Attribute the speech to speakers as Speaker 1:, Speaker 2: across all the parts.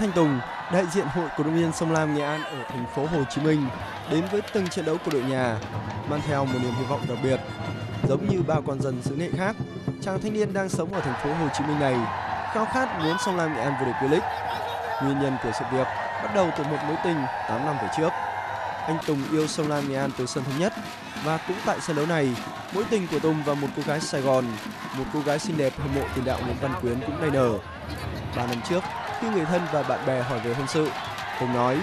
Speaker 1: Thanh Tùng, đại diện hội cổ động viên Sông Lam Nghệ An ở thành phố Hồ Chí Minh đến với từng trận đấu của đội nhà mang theo một niềm hy vọng đặc biệt. Giống như bao con dân xứ nghệ khác, chàng thanh niên đang sống ở thành phố Hồ Chí Minh này khao khát muốn Sông Lam Nghệ An vô địch V-League. Nguyên nhân của sự việc bắt đầu từ một mối tình 8 năm về trước. Anh Tùng yêu Sông Lam Nghệ An từ sân thống nhất và cũng tại sân đấu này, mối tình của Tùng và một cô gái Sài Gòn, một cô gái xinh đẹp hâm mộ tiền đạo Nguyễn Văn Quyến cũng nảy nở. Ba năm trước, khi người thân và bạn bè hỏi về hôn sự, Hùng nói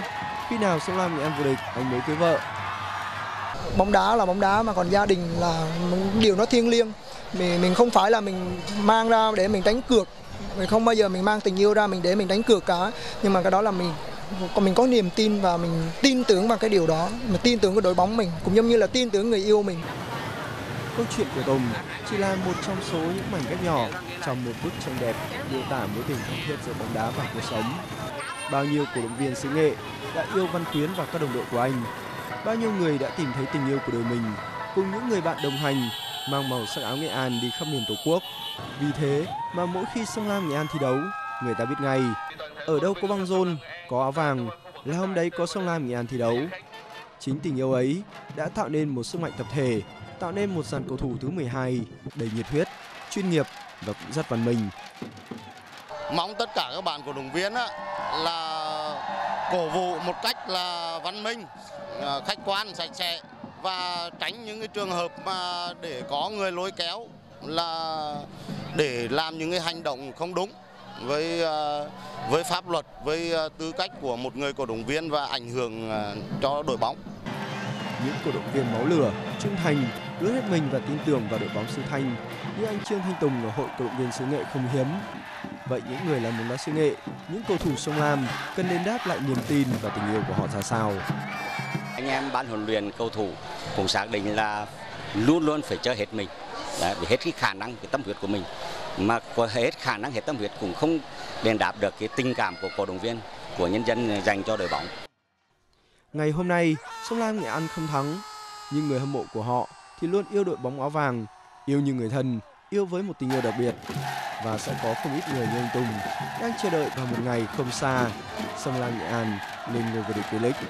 Speaker 1: khi nào Sông Lam Nghệ An vô địch anh mới cưới vợ.
Speaker 2: Bóng đá là bóng đá mà còn gia đình là điều nó thiêng liêng. Mình mình không phải là mình mang ra để mình đánh cược. Mình không bao giờ mình mang tình yêu ra mình để mình đánh cược cả. Nhưng mà cái đó là mình còn mình có niềm tin và mình tin tưởng vào cái điều đó. Mình tin tưởng cái đội bóng mình cũng giống như là tin tưởng người yêu mình
Speaker 1: câu chuyện của Tùng chỉ là một trong số những mảnh ghép nhỏ trong một bức tranh đẹp miêu tả mối tình thân thiết giữa bóng đá và cuộc sống bao nhiêu cổ động viên xứ nghệ đã yêu Văn tuyến và các đồng đội của anh bao nhiêu người đã tìm thấy tình yêu của đời mình cùng những người bạn đồng hành mang màu sắc áo Nghệ An đi khắp miền Tổ quốc. Vì thế mà mỗi khi Sông Lam Nghệ An thi đấu, người ta biết ngay ở đâu có băng rôn, có áo vàng là hôm đấy có Sông Lam Nghệ An thi đấu. Chính tình yêu ấy đã tạo nên một sức mạnh tập thể, tạo nên một dàn cầu thủ thứ 12 đầy nhiệt huyết, chuyên nghiệp và cũng rất văn minh.
Speaker 3: Mong tất cả các bạn cổ động viên á, là cổ vũ một cách là văn minh, à, khách quan, sạch sẽ và tránh những cái trường hợp mà để có người lôi kéo là để làm những cái hành động không đúng với à, với pháp luật với à, tư cách của một người cổ động viên và ảnh hưởng cho đội bóng.
Speaker 1: Những cổ động viên máu lửa, trung thành, luôn hết mình và tin tưởng vào đội bóng xứ Thanh như anh Trương Thanh Tùng ở hội cổ động viên xứ Nghệ không hiếm. Vậy những người làm bóng đá xứ Nghệ, những cầu thủ sông Lam cần đền đáp lại niềm tin và tình yêu của họ ra sao?
Speaker 4: anh em ban huấn luyện cầu thủ cũng xác định là luôn luôn phải chơi hết mình Đấy, hết cái khả năng cái tâm huyết của mình mà có hết khả năng hết tâm huyết cũng không đền đáp được cái tình cảm của cổ động viên của nhân dân dành cho đội bóng
Speaker 1: ngày hôm nay sông lam nghệ an không thắng nhưng người hâm mộ của họ thì luôn yêu đội bóng áo vàng, yêu như người thân, yêu với một tình yêu đặc biệt. Và sẽ có không ít người như anh Tùng đang chờ đợi vào một ngày không xa. Sông lam nghệ an lên ngôi vô địch V-League